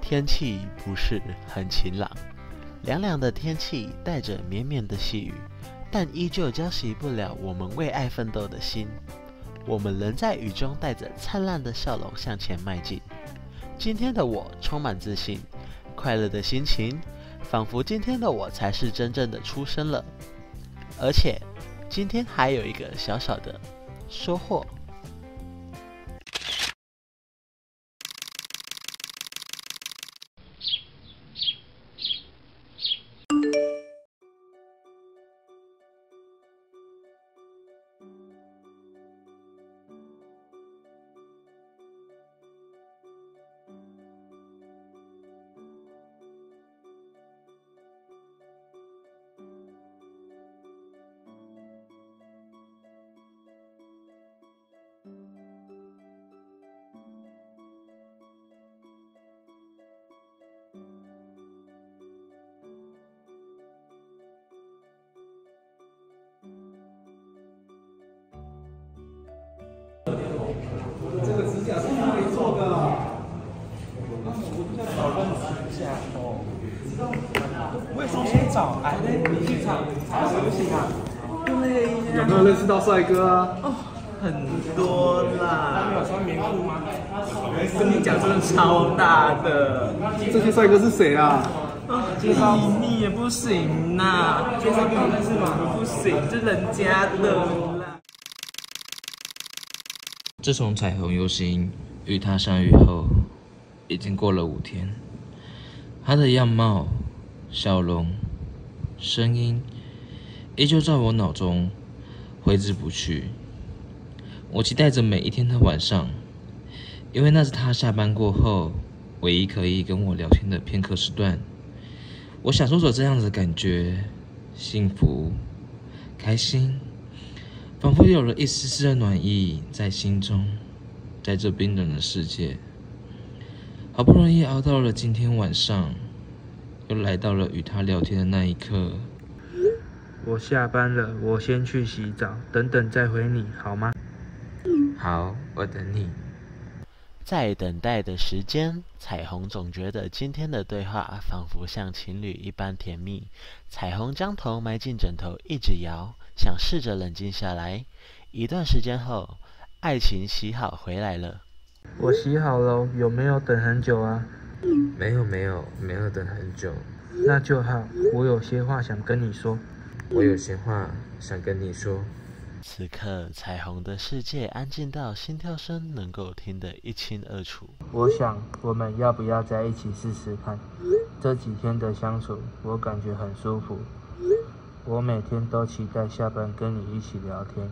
天气不是很晴朗，凉凉的天气带着绵绵的细雨，但依旧浇熄不了我们为爱奋斗的心。我们仍在雨中带着灿烂的笑容向前迈进。今天的我充满自信，快乐的心情，仿佛今天的我才是真正的出生了。而且，今天还有一个小小的收获。找，哎，你去找，找什么型啊？有没有认识到帅哥啊？哦，很多啦。他们有穿棉裤吗？跟你讲，真的超大的。这些帅哥是谁啊？介绍你也不行呐，介绍给我认识吗？不行，这人家的啦。自从彩虹游行与他相遇后，已经过了五天。他的样貌、笑容、声音，依旧在我脑中挥之不去。我期待着每一天的晚上，因为那是他下班过后唯一可以跟我聊天的片刻时段。我享受着这样子的感觉，幸福、开心。仿佛有了一丝丝的暖意在心中，在这冰冷的世界，好不容易熬到了今天晚上，又来到了与他聊天的那一刻。我下班了，我先去洗澡，等等再回你好吗？好，我等你。在等待的时间，彩虹总觉得今天的对话仿佛像情侣一般甜蜜。彩虹将头埋进枕头，一直摇。想试着冷静下来。一段时间后，爱情洗好回来了。我洗好了，有没有等很久啊？没有没有没有等很久。那就好，我有些话想跟你说。我有些话想跟你说。此刻，彩虹的世界安静到心跳声能够听得一清二楚。我想，我们要不要在一起试试看？这几天的相处，我感觉很舒服。我每天都期待下班跟你一起聊天，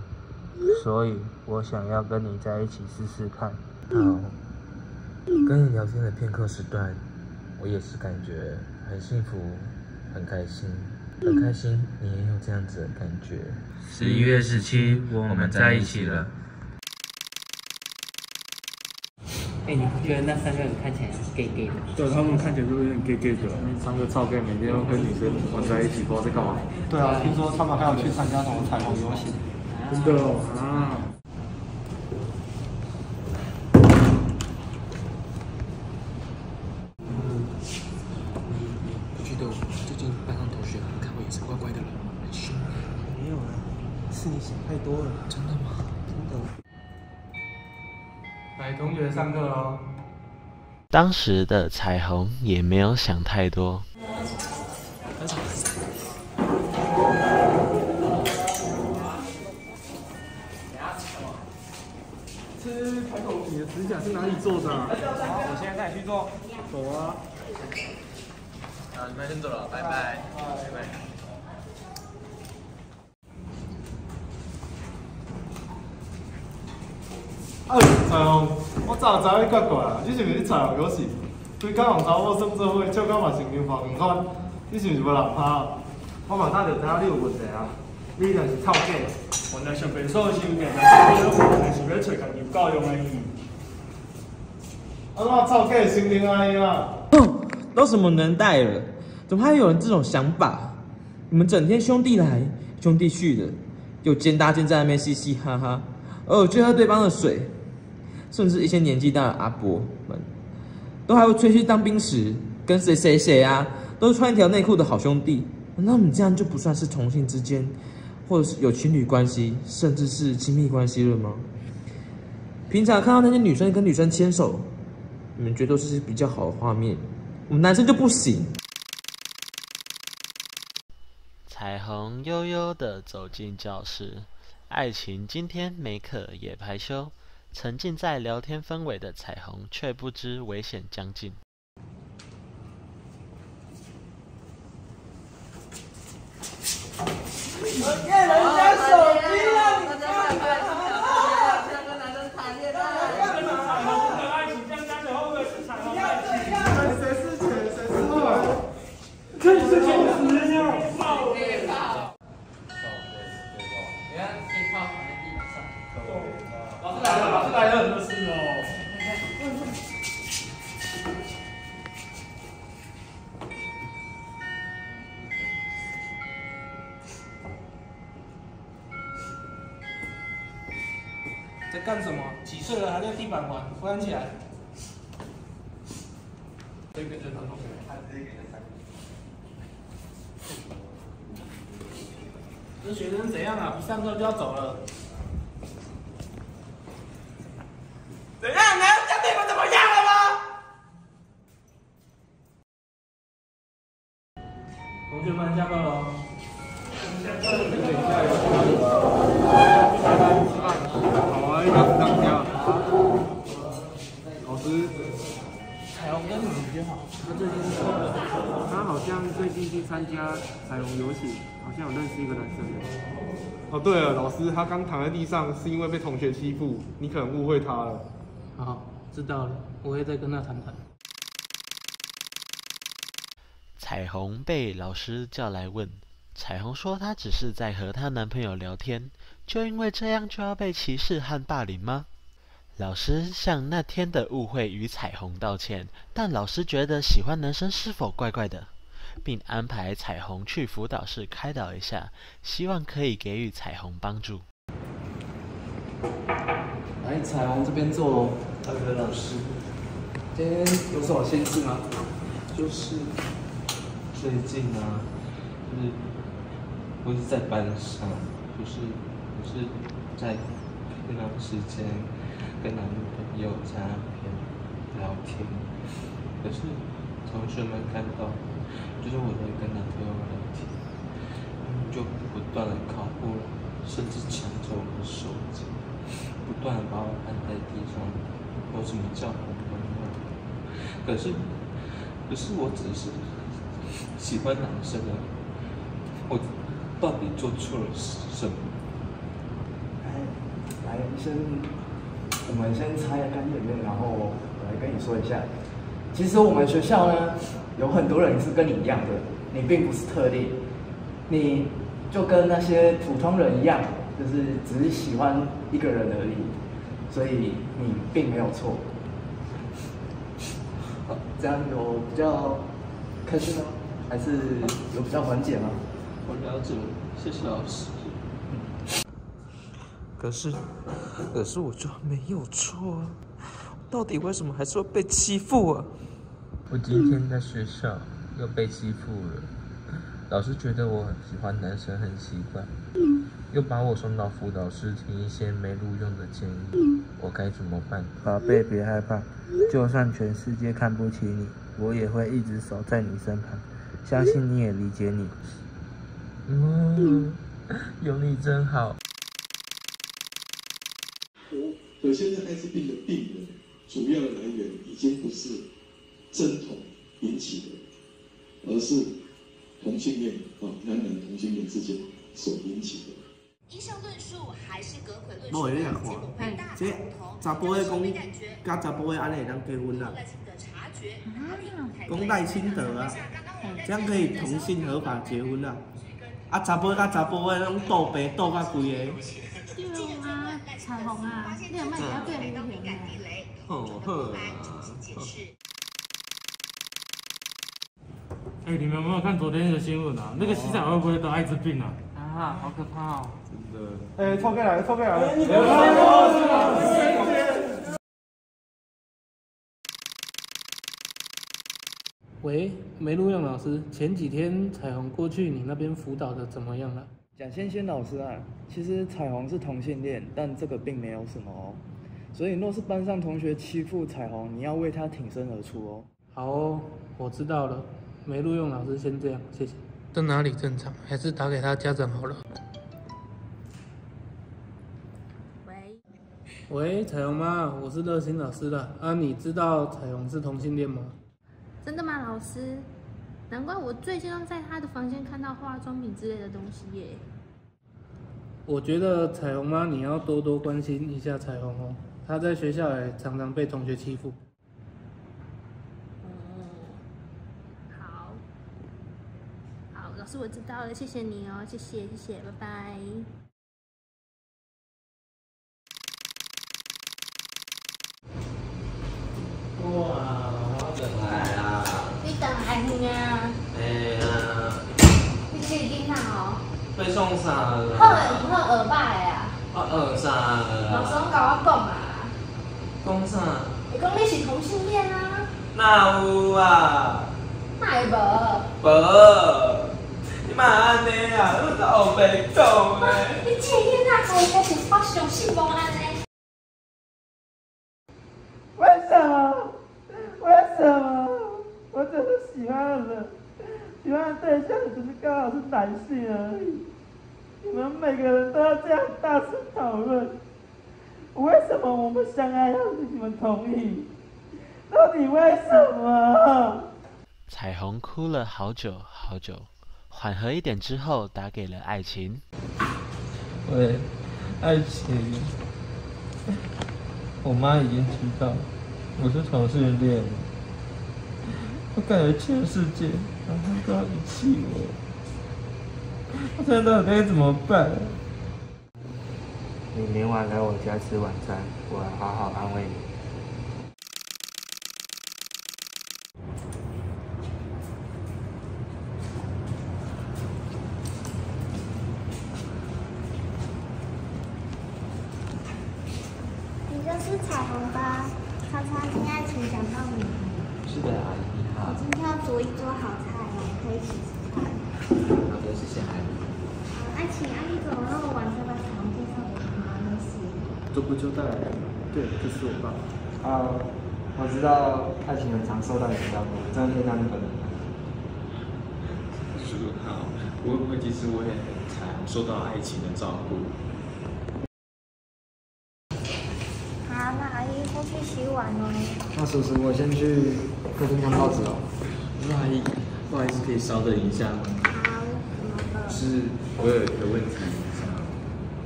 所以我想要跟你在一起试试看。好，跟你聊天的片刻时段，我也是感觉很幸福，很开心，很开心你也有这样子的感觉。十一月十七，我们在一起了。哎，你不觉得那三个人看起来是 gay gay 的？对他们看起来就有点 gay gay 的，三个超 gay，每天都跟女生玩在一起，不知道在干嘛。对啊，听说他们还有去参加什么彩虹游行。真的哦啊！我觉得最近班上同学看我眼神怪怪的了，很凶。没有啊，是你想太多了。真的吗？真的。来，同学上课喽。当时的彩虹也没有想太多。吃排头，你的指甲是哪里做的、啊？好，我现在带你去做。走啊！啊，你们先走了，拜拜。拜拜。哎，彩虹，我早就知道你过过来，你是毋是彩虹游戏？规工用查某算做伙，照讲嘛成长发共款，你是毋是无人拍？我嘛早就知影你有问题啊！你一定是臭假。原来上便所的收件，但是你问题是要找家己有够用的意义。啊，我臭假心灵阿姨啊！哼，都什么年代了，怎么还有人这种想法？你们整天兄弟来兄弟去的，又肩搭肩在那边。嘻嘻哈哈，偶尔就喝对方的水，甚至一些年纪大的阿伯们，都还会吹嘘当兵时跟谁谁谁啊，都是穿一条内裤的好兄弟。难道你这样就不算是同性之间，或者是有情侣关系，甚至是亲密关系了吗？平常看到那些女生跟女生牵手，你们觉得都是比较好的画面，我们男生就不行。彩虹悠悠的走进教室，爱情今天没课也排休，沉浸在聊天氛围的彩虹却不知危险将近。板玩？扶起来。这个正常同学。这学生怎样啊？不上课就要走了？怎样？难道教你们怎么样了吗？同学们下课喽。好跟你们比较好，他最近是怎么？他好像最近去参加彩虹游行，好像有认识一个男生。哦，对了，老师，他刚躺在地上是因为被同学欺负，你可能误会他了。好，知道了，我会再跟他谈谈。彩虹被老师叫来问，彩虹说她只是在和她男朋友聊天，就因为这样就要被歧视和霸凌吗？老师向那天的误会与彩虹道歉，但老师觉得喜欢男生是否怪怪的，并安排彩虹去辅导室开导一下，希望可以给予彩虹帮助。来，彩虹这边坐喽。大哥老师，今天有什么心事吗？就是最近啊，就是我是在班上，就是我是在平常时间跟男朋友在那边聊天，可是同学们看到，就是我在跟男朋友聊天，就不断的靠过来，甚至抢走我的手机，不断的把我按在地上，或什么叫我朋友，可是。可是我只是喜欢男生啊，我到底做错了什么？来，先，我们先擦一下干眼泪，然后我来跟你说一下。其实我们学校呢，有很多人是跟你一样的，你并不是特例，你就跟那些普通人一样，就是只是喜欢一个人而已，所以你并没有错。这样有比较开心吗？还是有比较缓解吗？我了解了，谢谢老师。可是，可是我就没有错啊！到底为什么还是会被欺负啊？我今天在学校又被欺负了，老师觉得我很喜欢男生很奇怪，又把我送到辅导室听一些没录用的建议，我该怎么办？宝贝，别害怕，就算全世界看不起你，我也会一直守在你身旁，相信你也理解你。嗯，有你真好。有现在艾滋病的病人，主要的来源已经不是针筒引起的，而是同性恋啊，男男同性恋之间所引起的。医生论述还是隔回论述，结果会看大，这不同。查甫的没感觉讲，甲查甫的安尼会当结婚啦，赖清德察觉哪里不太对讲赖清德啊，这样可以同性合法结婚啦。啊，查甫甲查甫的拢斗白斗甲规个。彩虹啊，你有卖给他对敏感地雷，哦呵，解释。哎，你们有没有看昨天的新闻啊？那个西仔会不会得艾滋病啊？啊，好可怕哦！哎，抽过来，抽过来。喂，梅露用老师，前几天彩虹过去你那边辅导的怎么样了？蒋先先老师啊，其实彩虹是同性恋，但这个并没有什么哦。所以若是班上同学欺负彩虹，你要为他挺身而出哦。好哦，我知道了。没录用老师先这样，谢谢。这哪里正常？还是打给他家长好了。喂，喂，彩虹妈，我是热心老师的啊。你知道彩虹是同性恋吗？真的吗，老师？难怪我最近都在他的房间看到化妆品之类的东西耶。我觉得彩虹妈你要多多关心一下彩虹哦，她在学校也常常被同学欺负。哦，好，好，老师我知道了，谢谢你哦，谢谢谢谢，拜拜。哇，我等来啊！你等来呢？哦，被送啥了？好诶，好学歹啊！我学啥老师了？拢甲我讲啊，讲啥？伊讲你是同性恋啊，哪有啊？哪会无？无，你嘛安尼啊？你都后白讲诶。你这囡仔才开始发上性无安尼。为什么？为什么？我只是喜欢的人，欢的对象只是刚好是男性而已。你们每个人都要这样大声讨论，为什么我们相爱要你们同意？到底为什么？彩虹哭了好久好久，缓和一点之后，打给了爱情。喂，爱情，我妈已经知道我是同性恋，我感觉全世界好像都要遗弃我，我现在到底该怎么办？你明晚来我家吃晚餐，我来好好安慰你。你就是彩虹吧？超超今爱情讲到你。是的，阿姨你好今天要煮一桌好菜哦，可以一起吃饭。好的，谢谢阿姨。爱情，阿姨怎么那么晚才把床介绍给你吗？没事。这不就带来？对，这是我爸。啊，我知道爱情很常受到你的照顾，真的可以当日本人。叔好，我会不会其实我也很常受到爱情的照顾？好，那阿姨先去洗碗哦。那叔叔，我先去客厅看报纸哦。阿姨，不好意思，可以稍等一下吗？好，怎么了？是我有一个问题想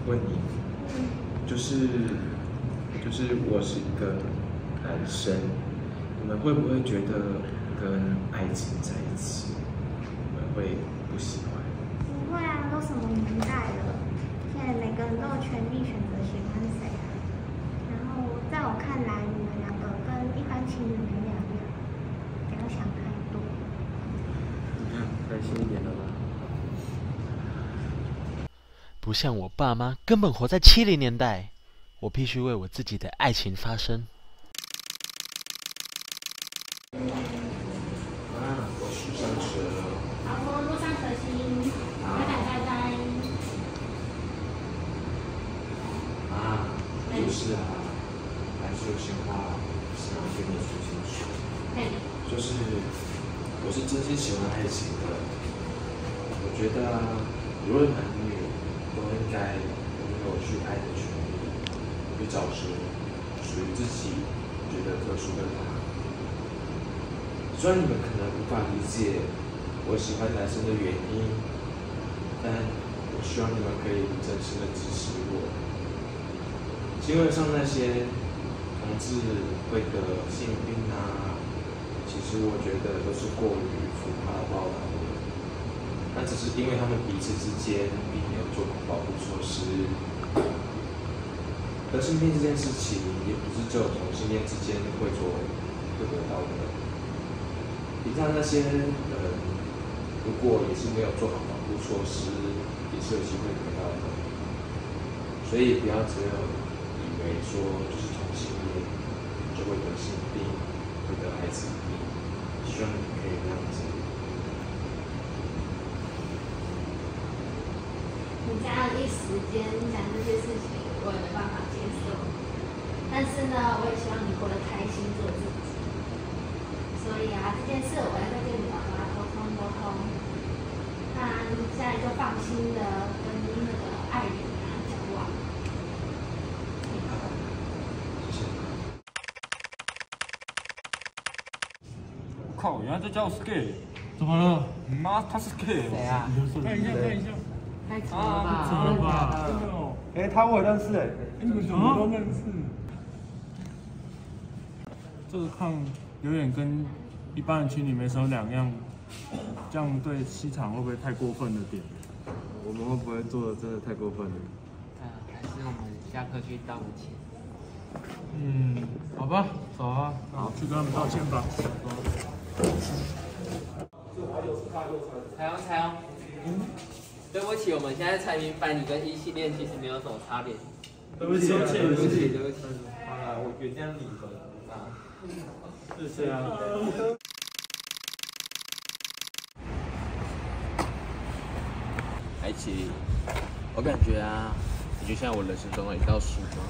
问你，就是就是我是一个男生，你们会不会觉得跟爱情在一起，你们会不喜欢？不会啊，都什么年代了，现在每个人都有权利选择喜欢谁啊。然后在我看来，你们两个跟一般情侣没两样，不要想太多。你看开心一点了吧？不像我爸妈，根本活在七零年代。我必须为我自己的爱情发声。是啊，还是有些话想要跟你说清楚。就是我是真心喜欢爱情的，我我觉得啊，无论男女都应该拥有去爱的权利，去找寻属于自己觉得特殊的他。虽然你们可能无法理解我喜欢男生的原因，但我希望你们可以真心的支持我。新闻上那些同志会得性病啊，其实我觉得都是过于浮夸的报道。那只是因为他们彼此之间并没有做好保护措施。得性病这件事情也不是只有同性恋之间会做会得到的。以上那些呃，如果也是没有做好保护措施，也是有机会得到的。所以不要只有以为说就是同性恋就会得性病，会得艾滋病，希望你可以这样子。你这样一时间讲这些事情，我也没办法接受。但是呢，我也希望你过得开心，做自己。所以啊，这件事我要再跟你爸爸沟通沟通。那你现在就放心的跟那个爱人啊交往。靠，原来这叫 skate，怎么了？妈，他是 skate。谁啊？看一下，看一下。太扯了吧！扯了吧？真的哦。哎，他我也认识哎。你们怎么都认识？这个看有点跟一般的情侣没什么两样，这样对西厂会不会太过分了点？我们会不会做的真的太过分了？是我们下课去道个歉。嗯，好吧，走啊。好，去跟他们道歉吧。彩虹，彩虹。对不起，我们现在才明白你跟异性恋其实没有什么差别。对不起，对不起，对不起。好了，我原谅你了。啊，是这样的。海琪，我感觉啊，你就像我人生中的一道曙光，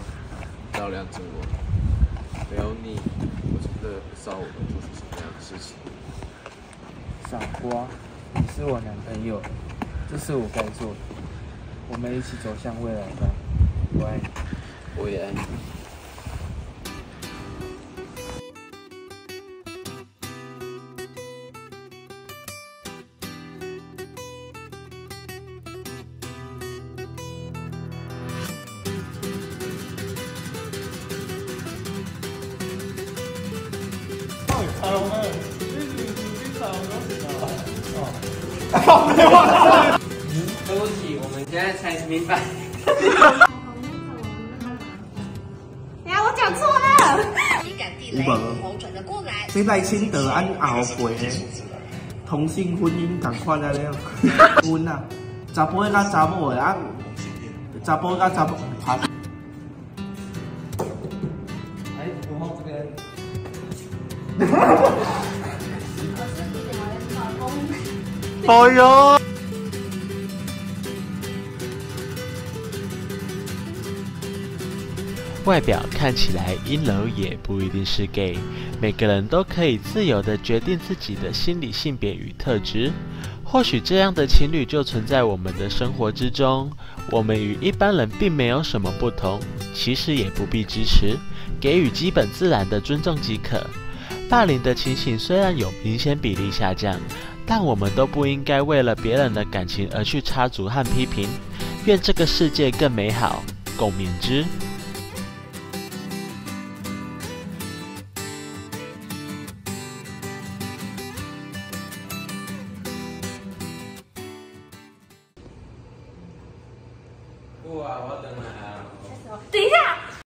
照亮着我。没有你，我真的不知道我会做出什么样的事情。傻瓜，你是我男朋友，这是我该做的。我们一起走向未来吧，我爱你。我也爱你。彩虹呢？你你你彩虹有什么？哦，没忘对不起，我们现在才明白。等下我讲错了。五本这赖清德按后悔的同性婚姻赶快来了，婚啊，查甫甲查某的啊，查甫甲查某拍。哎，五号这边。哎呦！外表看起来阴柔也不一定是 gay，每个人都可以自由地决定自己的心理性别与特质。或许这样的情侣就存在我们的生活之中，我们与一般人并没有什么不同，其实也不必支持，给予基本自然的尊重即可。霸凌的情形虽然有明显比例下降，但我们都不应该为了别人的感情而去插足和批评。愿这个世界更美好，共勉之。